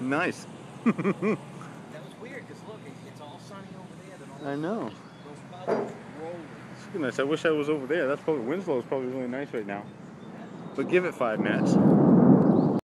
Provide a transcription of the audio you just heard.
Nice. That was weird because look, it's all sunny over there. All I know. Goodness, I wish I was over there. That's probably Winslow is probably really nice right now. But give it five minutes.